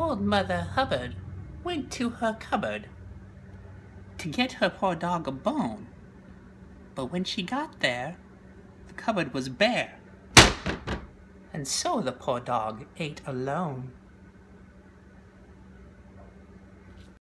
Old Mother Hubbard went to her cupboard to get her poor dog a bone. But when she got there, the cupboard was bare, and so the poor dog ate alone.